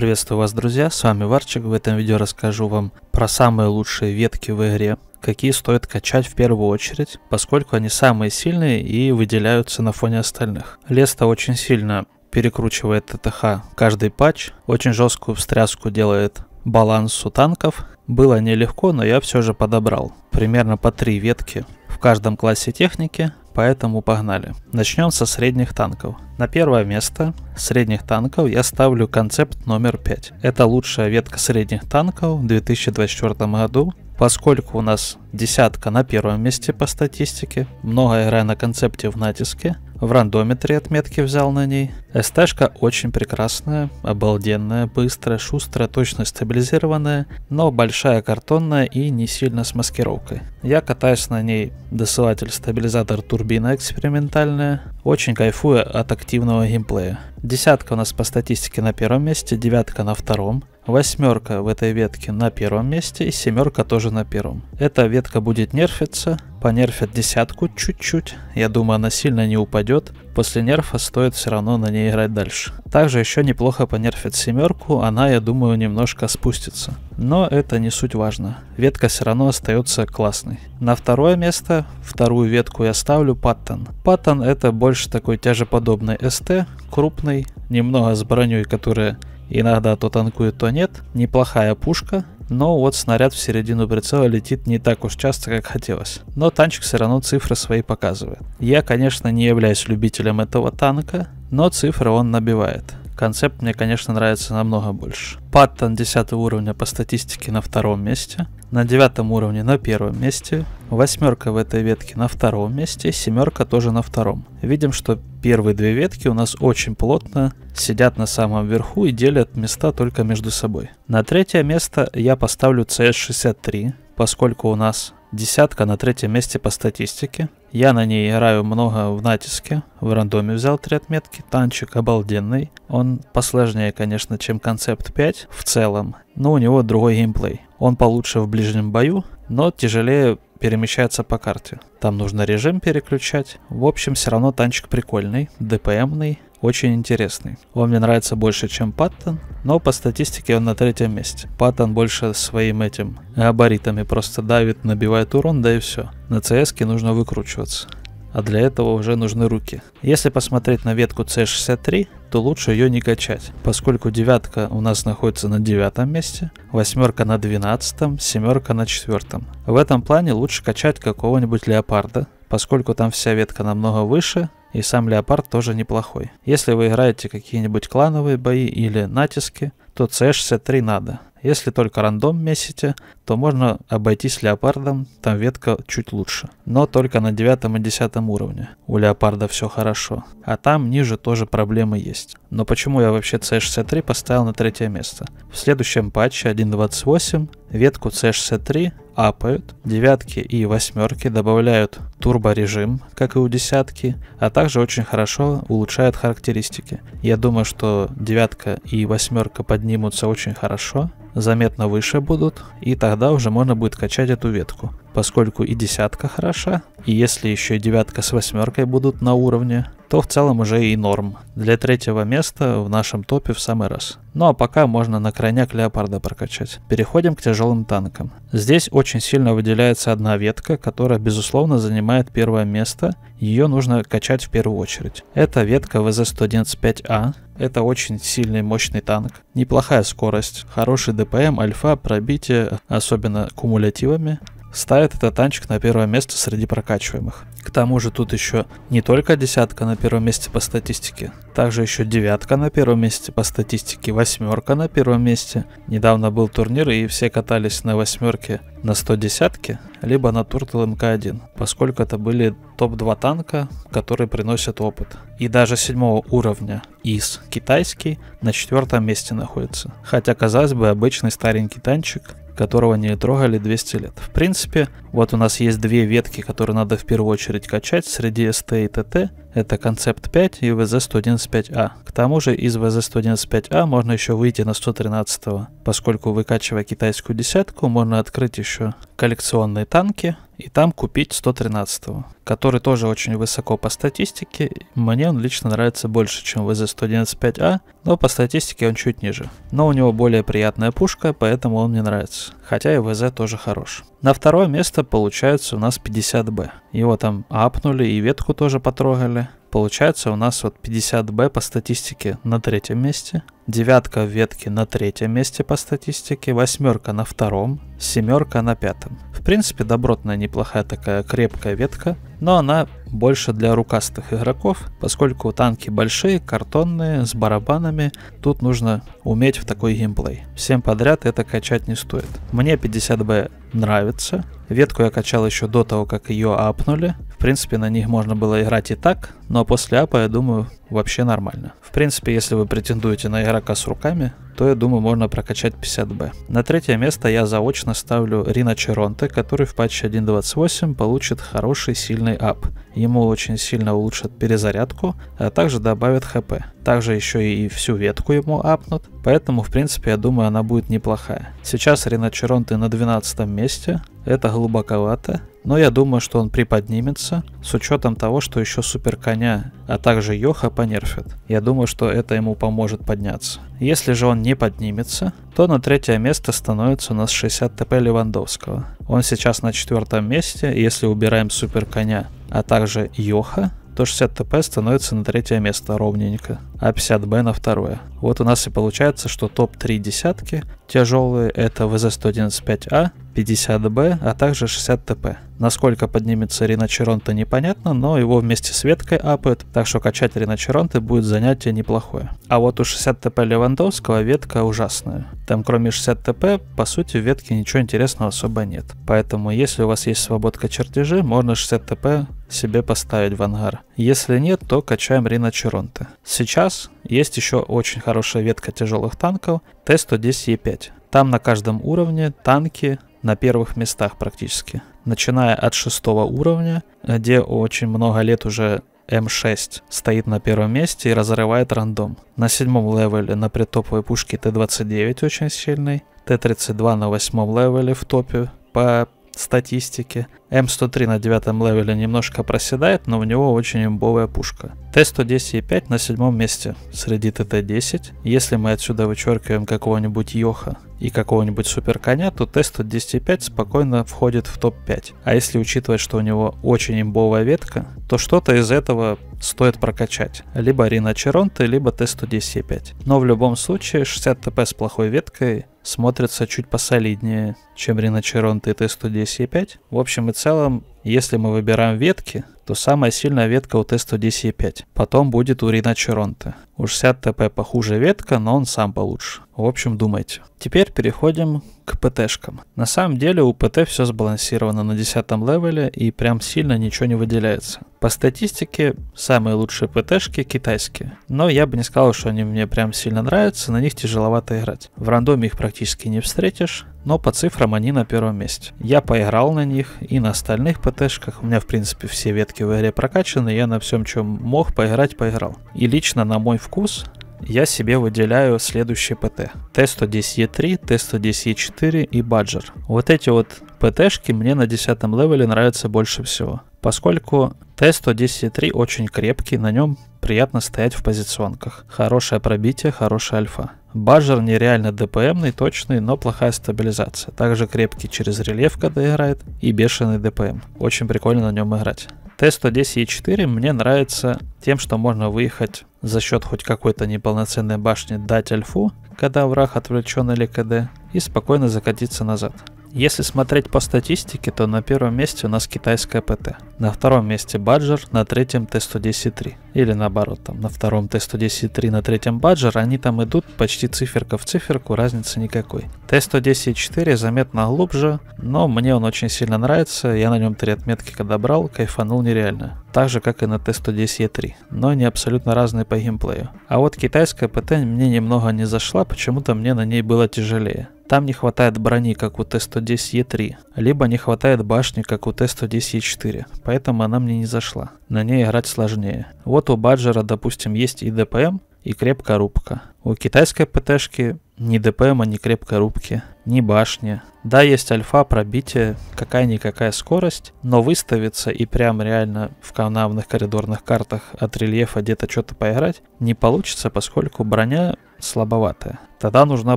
Приветствую вас, друзья, с вами Варчик. В этом видео расскажу вам про самые лучшие ветки в игре, какие стоит качать в первую очередь, поскольку они самые сильные и выделяются на фоне остальных. Леста очень сильно перекручивает ТТХ каждый патч, очень жесткую встряску делает баланс у танков. Было нелегко, но я все же подобрал. Примерно по три ветки в каждом классе техники, поэтому погнали. Начнем со средних танков. На первое место средних танков я ставлю концепт номер 5. Это лучшая ветка средних танков в 2024 году, поскольку у нас десятка на первом месте по статистике, много играю на концепте в натиске, в рандоме три отметки взял на ней. СТшка очень прекрасная, обалденная, быстрая, шустрая, точно стабилизированная, но большая картонная и не сильно с маскировкой. Я катаюсь на ней досылатель стабилизатор турбина экспериментальная, очень кайфую от активного геймплея. Десятка у нас по статистике на первом месте, девятка на втором, восьмерка в этой ветке на первом месте и семерка тоже на первом. Эта ветка будет нерфиться, понерфят десятку чуть-чуть, я думаю она сильно не упадет, после нерфа стоит все равно на ней играть дальше. Также еще неплохо понерфят семерку, она я думаю немножко спустится. Но это не суть важно, ветка все равно остается классной. На второе место, вторую ветку я ставлю Паттон. Паттон это больше такой тяжеподобный СТ, крупный, немного с броней, которая иногда то танкует, то нет. Неплохая пушка, но вот снаряд в середину прицела летит не так уж часто, как хотелось. Но танчик все равно цифры свои показывает. Я, конечно, не являюсь любителем этого танка, но цифры он набивает. Концепт мне, конечно, нравится намного больше. Паттон 10 уровня по статистике на втором месте, на девятом уровне на первом месте, восьмерка в этой ветке на втором месте, семерка тоже на втором. Видим, что первые две ветки у нас очень плотно сидят на самом верху и делят места только между собой. На третье место я поставлю CS63, поскольку у нас Десятка на третьем месте по статистике. Я на ней играю много в натиске. В рандоме взял три отметки. Танчик обалденный. Он посложнее, конечно, чем концепт 5 в целом. Но у него другой геймплей. Он получше в ближнем бою, но тяжелее перемещается по карте. Там нужно режим переключать. В общем, все равно танчик прикольный, ДПМный, очень интересный. Он мне нравится больше, чем Паттон, но по статистике он на третьем месте. Паттон больше своим этим габаритами просто давит, набивает урон, да и все. На CS нужно выкручиваться а для этого уже нужны руки. Если посмотреть на ветку C63, то лучше ее не качать, поскольку девятка у нас находится на девятом месте, восьмерка на двенадцатом, семерка на четвертом. В этом плане лучше качать какого-нибудь леопарда, поскольку там вся ветка намного выше, и сам леопард тоже неплохой. Если вы играете какие-нибудь клановые бои или натиски, то C63 надо. Если только рандом месите, то можно обойтись леопардом, там ветка чуть лучше. Но только на 9 и 10 уровне. У леопарда все хорошо. А там ниже тоже проблемы есть. Но почему я вообще C63 поставил на третье место? В следующем патче 1.28 ветку C63 апают, девятки и восьмерки добавляют турборежим, как и у десятки, а также очень хорошо улучшают характеристики. Я думаю, что девятка и восьмерка поднимутся очень хорошо, заметно выше будут, и тогда уже можно будет качать эту ветку. Поскольку и десятка хороша, и если еще и девятка с восьмеркой будут на уровне, то в целом уже и норм. Для третьего места в нашем топе в самый раз. Ну а пока можно на крайняк леопарда прокачать. Переходим к тяжелым танкам. Здесь очень сильно выделяется одна ветка, которая безусловно занимает первое место. Ее нужно качать в первую очередь. Это ветка ВЗ-111-5А. Это очень сильный мощный танк. Неплохая скорость, хороший ДПМ, альфа, пробитие, особенно кумулятивами ставит этот танчик на первое место среди прокачиваемых. К тому же тут еще не только десятка на первом месте по статистике, также еще девятка на первом месте по статистике, восьмерка на первом месте. Недавно был турнир и все катались на восьмерке на 110 либо на Туртл МК-1, поскольку это были топ-2 танка, которые приносят опыт. И даже седьмого уровня ИС китайский на четвертом месте находится. Хотя, казалось бы, обычный старенький танчик, которого не трогали 200 лет. В принципе, вот у нас есть две ветки, которые надо в первую очередь качать среди ST и TT. Это концепт 5 и VZ115A. К тому же из VZ115A можно еще выйти на 113, поскольку выкачивая китайскую десятку, можно открыть еще коллекционные танки и там купить 113, который тоже очень высоко по статистике. Мне он лично нравится больше, чем ВЗ-111.5А, но по статистике он чуть ниже. Но у него более приятная пушка, поэтому он мне нравится. Хотя и ВЗ тоже хорош. На второе место получается у нас 50Б. Его там апнули и ветку тоже потрогали. Получается у нас вот 50Б по статистике на третьем месте, девятка в ветке на третьем месте по статистике, восьмерка на втором, семерка на пятом. В принципе, добротная, неплохая такая крепкая ветка, но она больше для рукастых игроков, поскольку танки большие, картонные, с барабанами, тут нужно уметь в такой геймплей. Всем подряд это качать не стоит. Мне 50Б нравится, ветку я качал еще до того, как ее апнули, принципе, на них можно было играть и так, но после апа, я думаю, вообще нормально. В принципе, если вы претендуете на игрока с руками, то я думаю, можно прокачать 50Б. На третье место я заочно ставлю Рина Черонте, который в патче 1.28 получит хороший сильный ап. Ему очень сильно улучшат перезарядку, а также добавят хп. Также еще и всю ветку ему апнут, поэтому в принципе я думаю она будет неплохая. Сейчас Рина Черонте на 12 месте, это глубоковато, но я думаю, что он приподнимется, с учетом того, что еще супер коня, а также Йоха понерфят. Я думаю, что это ему поможет подняться. Если же он не поднимется, то на третье место становится у нас 60 ТП Левандовского. Он сейчас на четвертом месте, если убираем супер коня, а также Йоха, то 60 ТП становится на третье место ровненько, а 50Б на второе. Вот у нас и получается, что топ-3 десятки тяжелые это ВЗ-111.5А, 50Б, а также 60 ТП. Насколько поднимется Риночеронте непонятно, но его вместе с веткой апает, так что качать Риночеронте будет занятие неплохое. А вот у 60 ТП Левандовского ветка ужасная. Там кроме 60 ТП, по сути, в ветке ничего интересного особо нет. Поэтому если у вас есть свободка чертежи, можно 60 ТП себе поставить в ангар. Если нет, то качаем Риночеронте. Сейчас есть еще очень хорошая ветка тяжелых танков Т-110Е5. Там на каждом уровне танки на первых местах практически. Начиная от шестого уровня, где очень много лет уже М6 стоит на первом месте и разрывает рандом. На седьмом левеле на при топовой пушке Т-29 очень сильный. Т-32 на восьмом левеле в топе по статистике. М103 на девятом левеле немножко проседает, но у него очень имбовая пушка. Т-110 на седьмом месте среди ТТ-10. Если мы отсюда вычеркиваем какого-нибудь Йоха и какого-нибудь супер коня, то Т-110 спокойно входит в топ-5. А если учитывать, что у него очень имбовая ветка, то что-то из этого стоит прокачать. Либо Рина Черонте, либо Т-110 Но в любом случае 60 ТП с плохой веткой смотрится чуть посолиднее, чем Рина Черонте и Т-110 В общем и целом, если мы выбираем ветки, то самая сильная ветка у Т-110 Потом будет у Рина Черонте. У 60 ТП похуже ветка, но он сам получше. В общем, думайте. Теперь переходим к ПТшкам. На самом деле у ПТ все сбалансировано на 10 левеле и прям сильно ничего не выделяется. По статистике самые лучшие ПТшки китайские. Но я бы не сказал, что они мне прям сильно нравятся, на них тяжеловато играть. В рандоме их практически не встретишь, но по цифрам они на первом месте. Я поиграл на них и на остальных ПТшках. У меня, в принципе, все ветки в игре прокачаны, я на всем, чем мог поиграть, поиграл. И лично на мой вкус я себе выделяю следующие ПТ. Т-110Е3, Т-110Е4 и Badger. Вот эти вот ПТшки мне на 10 левеле нравятся больше всего. Поскольку Т-110Е3 очень крепкий, на нем приятно стоять в позиционках. Хорошее пробитие, хорошая альфа. Badger нереально ДПМный, точный, но плохая стабилизация. Также крепкий через рельеф, когда играет, и бешеный ДПМ. Очень прикольно на нем играть. Т-110Е4 мне нравится тем, что можно выехать за счет хоть какой-то неполноценной башни, дать альфу, когда враг отвлечен или КД, и спокойно закатиться назад. Если смотреть по статистике, то на первом месте у нас китайская ПТ. На втором месте Баджер, на третьем Т-110-3. Или наоборот, там на втором Т-110-3, на третьем Баджер, они там идут почти циферка в циферку, разницы никакой. Т-110-4 заметно глубже, но мне он очень сильно нравится, я на нем три отметки когда брал, кайфанул нереально. Так же, как и на Т-110-3, но они абсолютно разные по геймплею. А вот китайская ПТ мне немного не зашла, почему-то мне на ней было тяжелее. Там не хватает брони, как у Т-110Е3, либо не хватает башни, как у Т-110Е4, поэтому она мне не зашла. На ней играть сложнее. Вот у Badger а, допустим, есть и ДПМ, и крепкая рубка. У китайской ПТшки ни ДПМа, ни крепкой рубки, ни башни. Да, есть альфа, пробитие, какая-никакая скорость, но выставиться и прям реально в канавных коридорных картах от рельефа где-то что-то поиграть не получится, поскольку броня слабоватая. Тогда нужна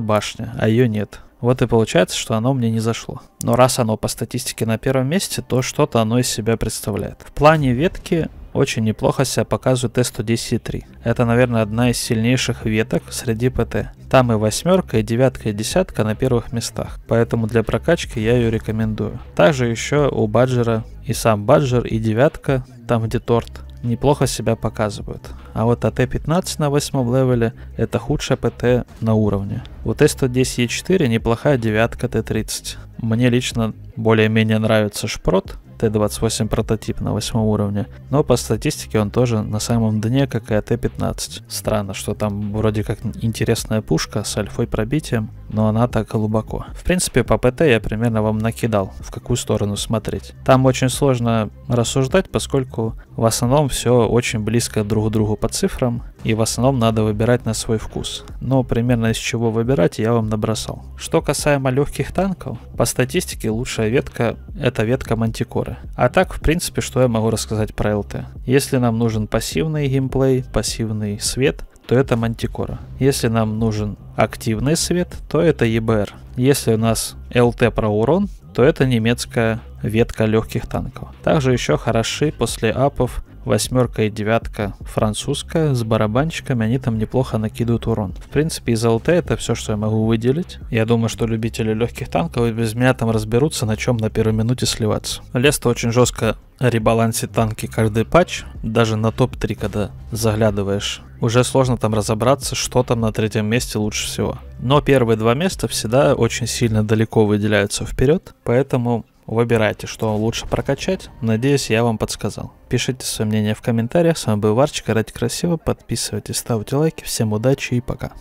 башня, а ее нет. Вот и получается, что оно мне не зашло. Но раз оно по статистике на первом месте, то что-то оно из себя представляет. В плане ветки очень неплохо себя показывает Т-110-3. Это, наверное, одна из сильнейших веток среди ПТ. Там и восьмерка, и девятка, и десятка на первых местах. Поэтому для прокачки я ее рекомендую. Также еще у Badger а и сам Badger, и девятка, там где торт, неплохо себя показывают. А вот АТ-15 на восьмом левеле это худшая ПТ на уровне. У Т-110Е4 неплохая девятка Т-30. Мне лично более-менее нравится шпрот, Т-28 прототип на восьмом уровне, но по статистике он тоже на самом дне, как и АТ-15. Странно, что там вроде как интересная пушка с альфой пробитием, но она так глубоко. В принципе, по ПТ я примерно вам накидал, в какую сторону смотреть. Там очень сложно рассуждать, поскольку в основном все очень близко друг к другу по цифрам, и в основном надо выбирать на свой вкус. Но примерно из чего выбирать я вам набросал. Что касаемо легких танков, по статистике лучшая ветка это ветка Мантикоры. А так, в принципе, что я могу рассказать про ЛТ? Если нам нужен пассивный геймплей, пассивный свет, то это Мантикора. Если нам нужен активный свет, то это EBR. Если у нас ЛТ про урон, то это немецкая ветка легких танков. Также еще хороши после апов восьмерка и девятка французская с барабанчиками, они там неплохо накидывают урон. В принципе, из ЛТ это все, что я могу выделить. Я думаю, что любители легких танков без меня там разберутся, на чем на первой минуте сливаться. Леста очень жестко ребалансит танки каждый патч, даже на топ-3, когда заглядываешь. Уже сложно там разобраться, что там на третьем месте лучше всего. Но первые два места всегда очень сильно далеко выделяются вперед, поэтому Выбирайте, что лучше прокачать. Надеюсь, я вам подсказал. Пишите свое мнение в комментариях. С вами был Варчик. Играйте красиво, подписывайтесь, ставьте лайки. Всем удачи и пока.